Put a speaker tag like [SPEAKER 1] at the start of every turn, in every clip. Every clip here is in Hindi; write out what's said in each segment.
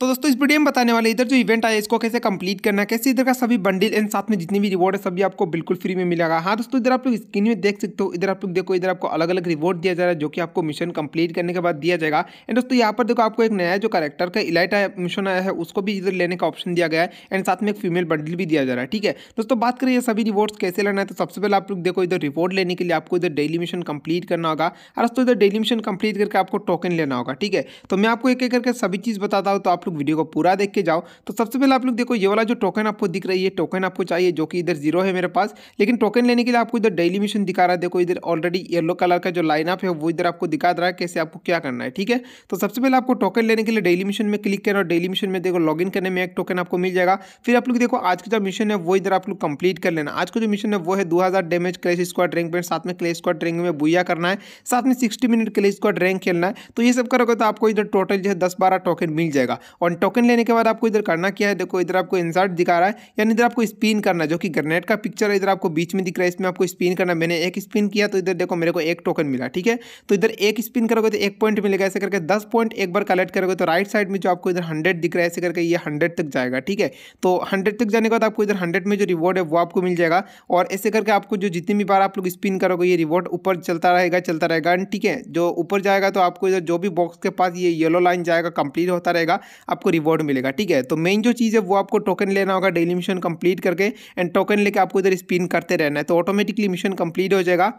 [SPEAKER 1] तो दोस्तों, इस वीडियो में बताने वाले इधर जो इवेंट आया, इसको कैसे कंप्लीट करना है, कैसे इधर का सभी बंडल एंड साथ में जितनी भी रिवॉर्ड है, सभी आपको बिल्कुल फ्री में मिलेगा। हाँ दोस्तों, इधर आप लोग स्क्रीन में देख सकते हो, इधर आप लोग देखो, इधर आपको अलग अलग रिवॉर्ड दिया जा रहा है, जो कि आपको मिशन कंप्लीट करने के बाद दिया जाएगा। एंड दोस्तों, यहाँ पर देखो, आपको एक नया जो करेक्टर का इलाइट मिशन आया है, उसको भी इधर लेने का ऑप्शन दिया गया है एंड साथ में एक फीमेल बंडल भी दिया जा रहा है, ठीक है? दोस्तों, बात करिए सभी रिवॉर्ड्स कैसे लेना है तो सबसे पहले आप लोग देखो, इधर रिवॉर्ड लेने के लिए आपको इधर डेली मिशन कंप्लीट करना होगा। और दोस्तों, इधर डेली मिशन कंप्लीट करके आपको टोकन लेना होगा, ठीक है? तो मैं आपको एक एक करके सभी चीज़ बताता हूँ तो आप लोग वीडियो को पूरा देख के जाओ। तो सबसे पहले आप लोग देखो, ये वाला जो टोकन आपको दिख रही है टोकन आपको चाहिए, जो कि इधर ज़ीरो है मेरे पास। लेकिन टोकन लेने के लिए आपको इधर डेली मिशन दिखा रहा है। देखो, इधर ऑलरेडी येलो कलर का जो लाइनअप है, वो इधर आपको दिखा रहा है कैसे आपको क्या करना है, ठीक है? तो सबसे पहले आपको टोकन लेने के लिए डेली मिशन में क्लिक करना और डेली मिशन में देखो लॉग करने में एक टोकन आपको मिल जाएगा। फिर आप लोग देखो, आज का जो मिशन है, वो इधर आप लोग कंप्लीट कर लेना। आज का जो मिशन है, वो है दो डैमेज क्लेश स्क्वाड रैंक में, साथ में क्लेश स्क्वाड रैंक में बुया करना है। साथ में sixty minute clash squad rank खेलना है। तो ये सब करोगे तो आपको इधर टोटल जो है दस बारह टोकन मिल जाएगा। और टोकन लेने के बाद आपको इधर करना क्या है? देखो, इधर आपको इंसर्ट दिखा रहा है, यानी इधर आपको स्पिन करना जो कि ग्रेनेड का पिक्चर है, इधर आपको बीच में दिख रहा है, इसमें आपको स्पिन करना मैंने एक स्पिन किया तो इधर देखो मेरे को एक टोकन मिला, ठीक है? तो इधर एक स्पिन करोगे तो एक पॉइंट मिलेगा, ऐसे करके दस पॉइंट एक बार कलेक्ट करोगे तो राइट साइड में जो आपको इधर हंड्रेड दिख रहा है, ऐसे करके ये हंड्रेड तक जाएगा, ठीक है? तो हंड्रेड तक जाने के बाद आपको इधर हंड्रेड में जो रिवॉर्ड है, वो आपको मिल जाएगा, और ऐसे करके आपको जो जितनी भी बार आप लोग स्पिन करोगे, ये रिवॉर्ड ऊपर चलता रहेगा चलता रहेगा, ठीक है? जो ऊपर जाएगा तो आपको इधर जो भी बॉक्स के पास ये येलो लाइन जाएगा कंप्लीट होता रहेगा आपको रिवॉर्ड मिलेगा, ठीक है? तो मेन जो चीज़ है, वो आपको टोकन लेना होगा डेली मिशन कंप्लीट करके एंड टोकन लेके आपको इधर स्पिन करते रहना है तो ऑटोमेटिकली मिशन कंप्लीट हो जाएगा।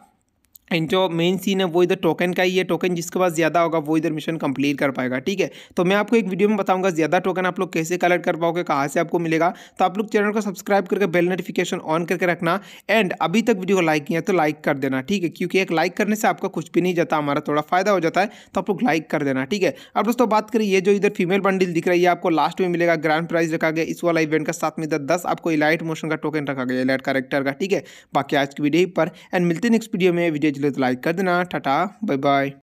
[SPEAKER 1] एंड जो मेन सीन है, वो इधर टोकन का ही है। टोकन जिसके पास ज़्यादा होगा, वो इधर मिशन कंप्लीट कर पाएगा, ठीक है? तो मैं आपको एक वीडियो में बताऊँगा ज़्यादा टोकन आप लोग कैसे कलेक्ट कर पाओगे, कहाँ से आपको मिलेगा। तो आप लोग चैनल को सब्सक्राइब करके बेल नोटिफिकेशन ऑन करके रखना। एंड अभी तक वीडियो को लाइक किया तो लाइक कर देना, ठीक है? क्योंकि एक लाइक करने से आपका कुछ भी नहीं जाता, हमारा थोड़ा फ़ायदा हो जाता है तो आप लोग लाइक कर देना, ठीक है? अब दोस्तों बात करें, ये जो इधर फीमेल बंडल दिख रही है, आपको लास्ट में मिलेगा ग्रैंड प्राइज रखा गया। इस वाला इवेंट का साथ में इधर दस आपको इलाइट मोशन का टोकन रखा गया इलाइट करेक्टर का, ठीक है? बाकी आज की वीडियो पर। एंड मिलते नेक्स्ट वीडियो में वीडियो तो लाइक कर देना टाटा बाय बाय